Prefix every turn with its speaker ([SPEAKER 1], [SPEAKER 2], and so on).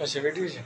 [SPEAKER 1] अच्छा वेट कीजिए